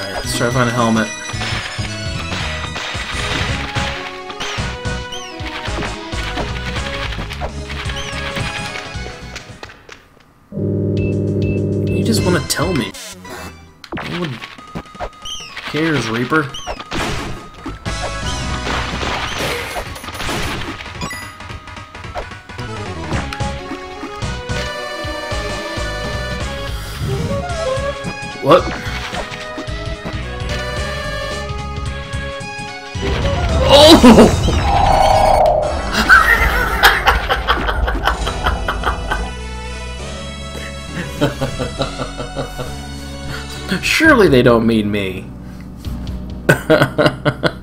Let's try to find a helmet. You just want to tell me. One cares, Reaper. What? Oh! Surely they don't mean me.